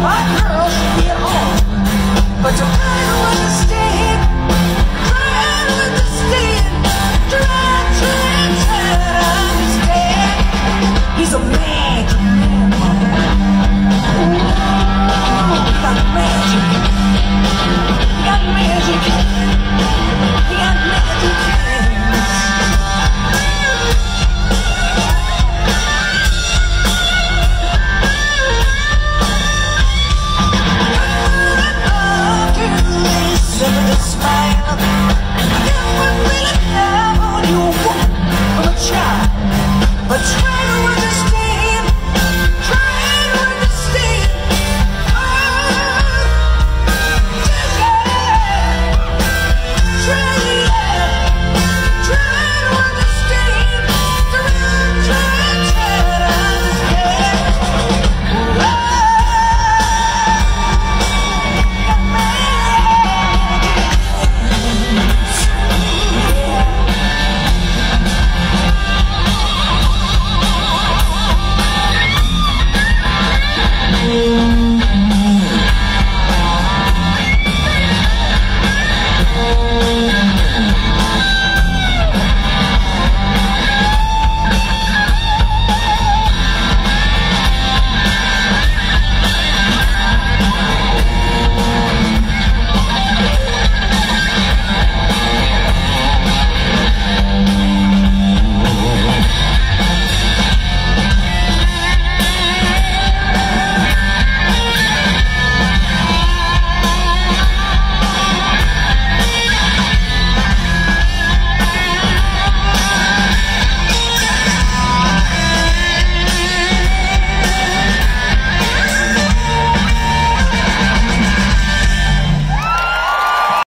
But girls, we on. But